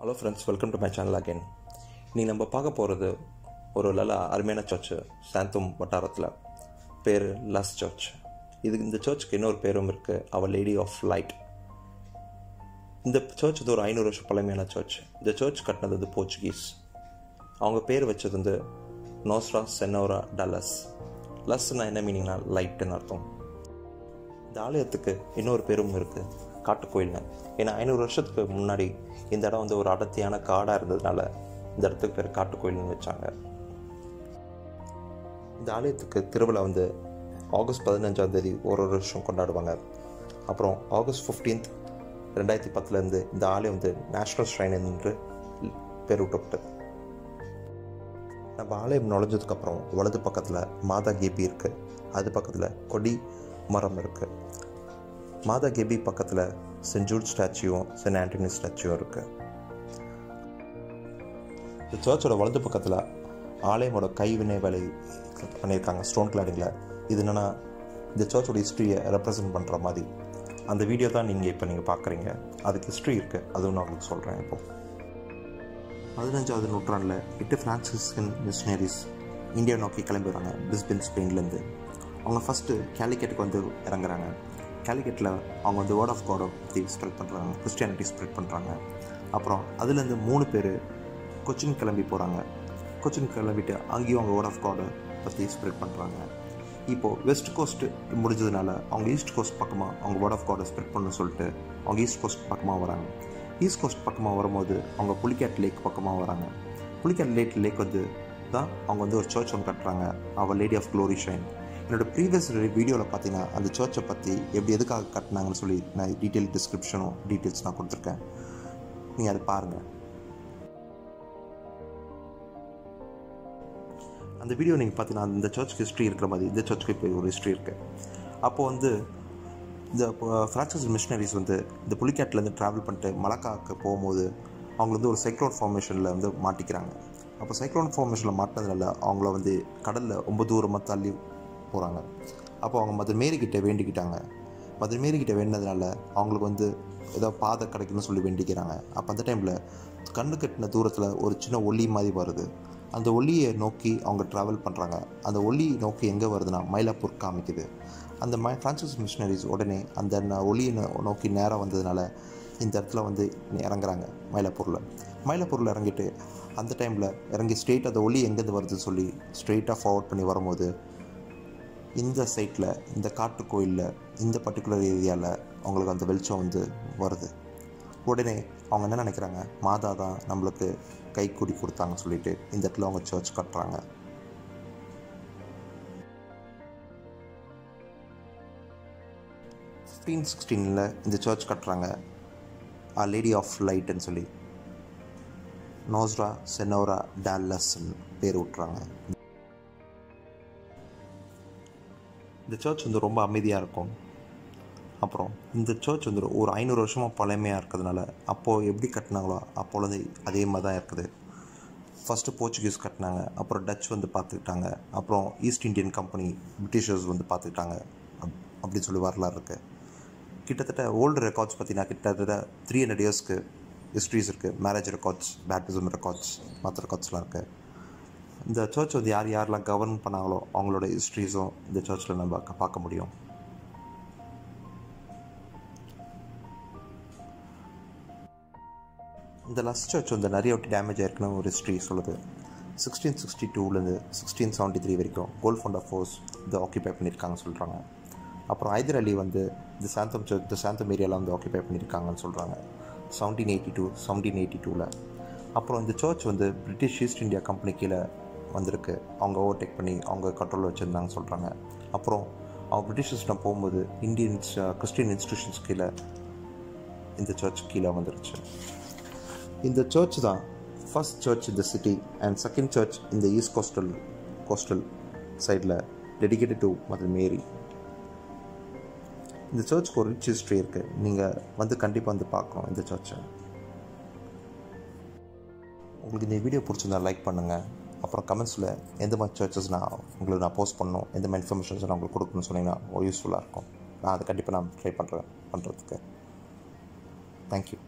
Hello friends welcome to my channel again இன்றைக்கி நம்ம பார்க்க போகிறது ஒரு நல்ல அருமையான சர்ச்சு சாந்தும் வட்டாரத்தில் பேர் லஸ் சர்ச் இது இந்த சர்ச்சுக்கு இன்னொரு பேரும் இருக்குது அவர் லேடி ஆஃப் லைட் இந்த சர்ச் இது ஒரு ஐநூறு வருஷம் பழமையான சர்ச் இந்த சர்ச் கட்டினது வந்து போர்ச்சுகீஸ் அவங்க பேர் வச்சது வந்து நோஸ்ரா சென்னோரா டலஸ் லஸ்னா என்ன மீனிங்னா லைட்டுன்னு அர்த்தம். இந்த ஆலயத்துக்கு இன்னொரு பேரும் இருக்குது காட்டுக்கோயில்ங்க. ஏன்னா ஐநூறு வருஷத்துக்கு முன்னாடி இந்த இடம் வந்து ஒரு அடர்த்தியான காடாக இருந்ததுனால இந்த இடத்துக்கு பேர் காட்டுக்கோயில்னு வச்சாங்க. இந்த ஆலயத்துக்கு திருவிழா வந்து ஆகஸ்ட் பதினஞ்சாம் தேதி ஒரு ஒரு வருஷம் கொண்டாடுவாங்க. அப்புறம் ஆகஸ்ட் ஃபிஃப்டீன்த் ரெண்டாயிரத்தி பத்துலேருந்து இந்த ஆலயம் வந்து நேஷ்னல் ஷ்ரைன் என்று பேர் விட்டப்பட்டது நம்ம ஆலயம் நுழைஞ்சதுக்கப்புறம் வலது பக்கத்தில் மாதா கேபி இருக்குது அது பக்கத்தில் கொடி மரம் இருக்குது மாதா கேபி பக்கத்தில் சென்ட் ஜூட் ஸ்டாச்சுவும் சென்ட் ஆண்டனி ஸ்டாச்சுவும் இருக்குது இந்த சர்ச்சோட வலது பக்கத்தில் ஆலயமோட கைவினை வேலை பண்ணியிருக்காங்க ஸ்டோன் கிளாடிங்கில் இது என்னென்னா இந்த சர்ச்சோட ஹிஸ்ட்ரியை ரெப்ரசன்ட் பண்ணுற மாதிரி. அந்த வீடியோ தான் நீங்கள் இப்போ நீங்கள் பார்க்குறீங்க அதுக்கு ஹிஸ்ட்ரி இருக்குது அதுவும் நான் உங்களுக்கு சொல்கிறேன் இப்போது பதினஞ்சாவது நூற்றாண்டில் எட்டு ஃப்ரான்சிஸ்கன் மிஷினரிஸ் இந்தியா நோக்கி கிளம்பி வராங்க பிஸ்பின் ஸ்பெயின்லேருந்து அவங்க ஃபஸ்ட்டு கேலிக்கெட்டுக்கு வந்து இறங்குறாங்க. கேலிக்கட்டில் அவங்க வந்து வேர்ட் ஆஃப் காடை பற்றி ஸ்ப்ரெட் பண்ணுறாங்க கிறிஸ்டியானிட்டி ஸ்ப்ரெட் பண்ணுறாங்க அப்புறம் அதுலேருந்து மூணு பேர் கொச்சின் கிளம்பி போகிறாங்க கொச்சின் கிளம்பிட்டு அங்கேயும் அவங்க வேர்ட் ஆஃப் காடை பற்றி ஸ்ப்ரெட் பண்ணுறாங்க இப்போது வெஸ்ட் கோஸ்ட்டு முடிஞ்சதுனால அவங்க ஈஸ்ட் கோஸ்ட் பக்கமாக அவங்க வேர்ட் ஆஃப் காடை ஸ்ப்ரெட் பண்ண சொல்லிட்டு அவங்க ஈஸ்ட் கோஸ்ட் பக்கமாக வராங்க. ஈஸ்ட் கோஸ்ட் பக்கமாக வரும்போது அவங்க புலிகேட் லேக் பக்கமாக வராங்க. புலிகேட் லேக் லேக் வந்து தான் அவங்க வந்து ஒரு சர்ச் ஒன்று கட்டுறாங்க. அவர் லேடி ஆஃப் க்ளோரி ஷைன் என்னோட ப்ரீவியஸ் வீடியோவில் பார்த்தீங்கன்னா அந்த சர்ச்சை பற்றி எப்படி எதுக்காக கட்டினாங்கன்னு சொல்லி நான் டீட்டெயில் டிஸ்கிரிப்ஷனும் டீட்டெயில்ஸ் நான் கொடுத்துருக்கேன். நீங்கள் அதை பாருங்கள் அந்த வீடியோ நீங்கள் பார்த்தீங்கன்னா இந்த சர்ச்சுக்கு ஹிஸ்ட்ரி இருக்கிற மாதிரி இந்த சர்ச்சுக்கு இப்போ ஒரு ஹிஸ்ட்ரி இருக்குது அப்போது வந்து இந்த ஃப்ரான்சஸ் மிஷினரிஸ் வந்து இந்த புலிக்காட்டிலேருந்து ட்ராவல் பண்ணிட்டு மலக்காவுக்கு போகும்போது அவங்க வந்து ஒரு சைக்ளோன் ஃபார்மேஷனில் வந்து மாட்டிக்கிறாங்க. அப்போ சைக்ளோன் ஃபார்மேஷனில் மாட்டினதுனால அவங்கள வந்து கடலில் ரொம்ப தூரமாக தள்ளி போகிறாங்க அப்போ அவங்க மதர் மேரிக்கிட்ட வேண்டிக்கிட்டாங்க. மதர் மேரிக்கிட்ட வேண்டினதுனால அவங்களுக்கு வந்து ஏதோ பாதை கிடைக்கணும்னு சொல்லி வேண்டிக்கிறாங்க. அப்போ அந்த டைமில் கண்ணு கட்டின தூரத்தில் ஒரு சின்ன ஒளி மாதிரி வருது. அந்த ஒளியை நோக்கி அவங்க ட்ராவல் பண்ணுறாங்க அந்த ஒளி நோக்கி எங்கே வருதுன்னா மயிலாப்பூர் காமிக்குது. அந்த மை ஃப்ரான்சிஸ் மிஷினரிஸ் உடனே அந்த ஒளியை நோக்கி நேராக வந்ததுனால இந்த இடத்துல வந்து இறங்குறாங்க மயிலாப்பூரில். மயிலாப்பூரில் இறங்கிட்டு அந்த டைமில் இறங்கி ஸ்ட்ரெயிட் அந்த ஒளி எங்கேருந்து வருதுன்னு சொல்லி ஸ்ட்ரெயிட்டாக ஃபார்வர்ட் பண்ணி வரும்போது இந்த சைட்டில் இந்த காட்டு கோயிலில் இந்த பர்டிகுலர் ஏரியாவில் அவங்களுக்கு அந்த வெளிச்சம் வந்து வருது. உடனே அவங்க என்ன நினைக்கிறாங்க? மாதா தான் நம்மளுக்கு கை கூடி கொடுத்தாங்கன்னு சொல்லிட்டு இந்த இடத்துல அவங்க சர்ச் கட்டுறாங்க. ஃபிஃப்டீன் சிக்ஸ்டீனில் இந்த சர்ச் கட்டுறாங்க. ஆ லேடி ஆஃப் லைட்டுன்னு சொல்லி. நோஸ்ரா செனோரா டால்லஸ்ன்னு பேர் விட்டுறாங்க. இந்த சர்ச் வந்து ரொம்ப அமைதியாக இருக்கும். அப்புறம் இந்த சர்ச் வந்து ஒரு ஐநூறு வருஷமாக பழமையாக இருக்கிறதுனால அப்போது எப்படி கட்டினாங்களோ அப்போது அதே மாதிரி தான் இருக்குது. ஃபஸ்ட்டு போர்ச்சுகீஸ் கட்டினாங்க அப்புறம் டச் வந்து பார்த்துக்கிட்டாங்க அப்புறம் ஈஸ்ட் இந்தியன் கம்பெனி பிரிட்டிஷர்ஸ் வந்து பார்த்துக்கிட்டாங்க அப் அப்படின்னு சொல்லி வரலாறு இருக்குது கிட்டத்தட்ட ஓல்டு ரெக்கார்ட்ஸ் பார்த்தீங்கன்னா கிட்டத்தட்ட த்ரீ ஹண்ட்ரட் இயர்ஸ்க்கு ஹிஸ்ட்ரிஸ் இருக்குது மேரேஜ் ரெக்கார்ட்ஸ் பேப்டிசம் ரெக்கார்ட்ஸ் மற்ற ரெக்கார்ட்ஸ்லாம் இருக்குது இந்த சர்ச் வந்து யார் யாரெல்லாம் கவர்ன் பண்ணாங்களோ அவங்களோட ஹிஸ்ட்ரிஸும் இந்த சர்ச்சில் நம்ம பார்க்க முடியும். இந்த லஸ்ட் சர்ச் வந்து நிறைய வாட்டி டேமேஜ் ஆயிருக்குன்னு ஒரு ஹிஸ்ட்ரி சொல்லுது. சிக்ஸ்டீன் சிக்ஸ்டி டூலேருந்து சிக்ஸ்டீன் செவன்ட்டி த்ரீ வரைக்கும் கோல்ட் ஃபவுண்டர் ஃபோர்ஸ் இதை ஆக்கியபை பண்ணியிருக்காங்கன்னு சொல்கிறாங்க அப்புறம் ஹைதர் அலி வந்து இந்த சாந்தம் சர்ச் இந்த சாந்தம் ஏரியாவில் வந்து ஆக்கியபை பண்ணியிருக்காங்கன்னு சொல்கிறாங்க seventeen eighty two seventeen eighty டூவில் அப்புறம் இந்த சர்ச் வந்து பிரிட்டிஷ் ஈஸ்ட் இந்தியா கம்பெனி கீழே வந்திருக்கு. அவங்க ஓவர்டேக் பண்ணி அவங்க கண்ட்ரோலில் வச்சுருந்தாங்கன்னு சொல்கிறாங்க அப்புறம் அவங்க பிரிட்டிஷர்ஸ்லாம் போகும்போது இந்தியன்ஸ் கிறிஸ்டின் இன்ஸ்டியூஷன்ஸ் கீழே இந்த சர்ச் கீழே வந்துருச்சு. இந்த சர்ச் தான் ஃபஸ்ட் சர்ச் இந்த சிட்டி அண்ட் செகண்ட் சர்ச் இந்த ஈஸ்ட் கோஸ்டல் கோஸ்டல் சைடில் டெடிக்கேட்டட் டு மதர் மேரி இந்த சர்ச்சுக்கு ஒரு ரிச் ஹிஸ்ட்ரி இருக்குது நீங்கள் வந்து கண்டிப்பாக வந்து பார்க்கணும் இந்த சர்ச்சை உங்களுக்கு இந்த வீடியோ பிடிச்சிருந்தா லைக் பண்ணுங்கள் அப்புறம் கமெண்ட்ஸில் எந்த மாதிரி சர்ச்சஸ் நான் உங்களுக்கு நான் போஸ்ட் பண்ணணும்? எந்த மாதிரி இன்ஃபர்மேஷன்ஸ் நான் உங்களுக்கு கொடுக்கணும்னு சொன்னீங்கன்னா யூஸ்ஃபுல்லாக இருக்கும். நான் அதை கண்டிப்பாக நான் ட்ரை பண்ணுறேன் பண்ணுறதுக்கு தேங்க்யூ